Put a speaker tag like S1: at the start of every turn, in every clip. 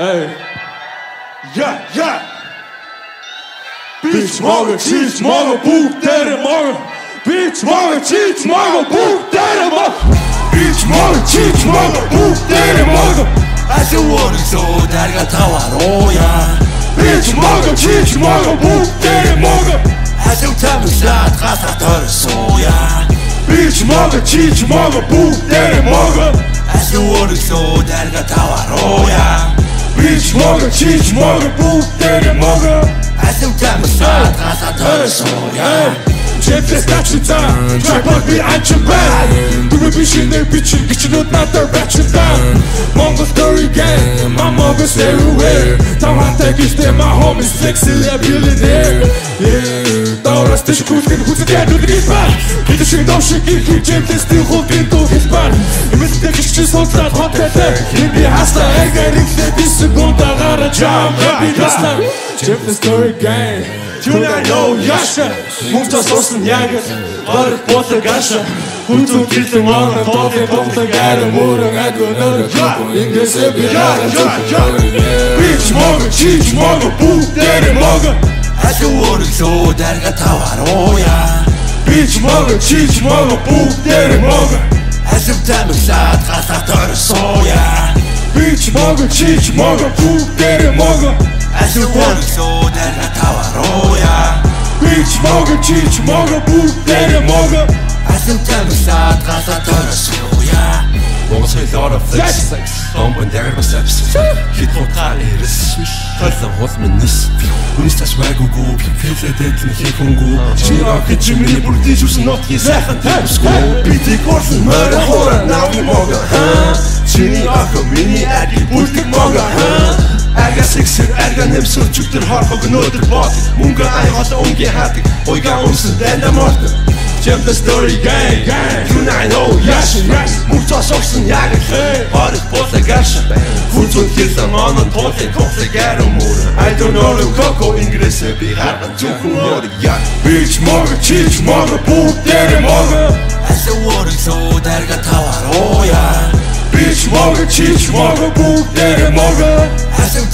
S1: Эй. Я, я. Бич мага, чич мага, бүгдээр мага. Бич мага, чич мага, бүгдээр мага. Бич мага, чич мага, бүгдээр мага.
S2: Асуур зөө дарга таварууя.
S1: Бич мага, чич мага, бүгдээр мага.
S2: Асуу тамсаад гасаа торсууя.
S1: Бич мага, чич мага, бүгдээр мага.
S2: Асуур зөө дарга таварууя.
S1: Бич мага, чич мага, бүгдээр мага.
S2: Асуу тамсаад гасаа торсууя.
S1: Чэпэс тачита Трапад би анчин бай Дүгэ би шинэ бичин гिचнүүд надаар бачилсан Монгол story gang My Mongols everywhere. Тавхантай гişтэй my homies flexing a billionaire. Yeah Дорос тэш күлгэн хүсэж ядуулгий ба Бид шиг довшиг их хэмжээтэй стил хулгын дуу хэлбар Имэдтэй гिचчин суулцаад хотелээ Би хаста эргэрэгтэй би секунда гараж jam Би хаста Чэпэс story gang. Tune I know Yasha Мунта сосон яг Барах бота гаша Хүнзүү гэртэн орно Тоолын тоглог арай мөрөн Агүй нөрө Чоко Ингээс би яра Бич мога Чич мога Бүгдээр мога
S2: Асуур зөө дарга таварууя.
S1: Бич мога Чич мога Бүгдээр мога
S2: Асуу тамсаад гасаа торсууя.
S1: Бич мога Чич мога Бүгдээр мога
S2: Асуур зөө дарга таварууя.
S1: Бич мога Чич мога Бүгдээр мога
S2: Асуу тамсаад гасаа торсууя.
S3: Монгол хэл флекс Бомбон дээр бас апс Хит хутаа ирс Талсан хол минис Үнэс тас байгуугүй. Филэдэд нь хийхүнгүү. Чираа гэж миний бүрдий жусан нот хийсэн таймсгүй
S2: Бити корсон мөрө хора науи мога Чини ахо мини ади бүлтик мога
S3: арга нэмсэр чүгтэр хорхог нөдөр бот. Мөнгө айгол өнгийн хатыг Ойга унсан дэнда морт.
S1: Jump the story gang gang.
S3: You know I know яшин Мөрцөө согсон яг Барих бота гаш Хүнцүүд хэлсэн онон туулын кофе гэрэн мөр. I don't know the coco ингрэсэ би харган зүхэн мөр яг
S1: Бич мога Чич мога Бүгдээр мога
S2: Асуур зөө дарга таварууя.
S1: Бич мога Чич мога Бүгдээр мога
S2: Асуу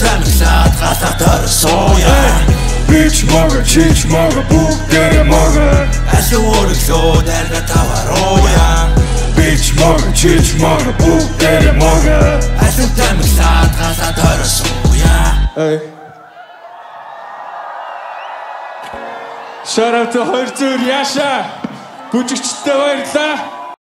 S1: Бич мога Чич мога Бүгдээр мога
S2: Асуур зөө дарга таварууя.
S1: Бич мога Чич мога Бүгдээр мога
S2: Асуу тамсаад гасаа торсууя.
S1: Эй Shout out to хоёр зүр Яша. Бүжигчтэй баярлаа.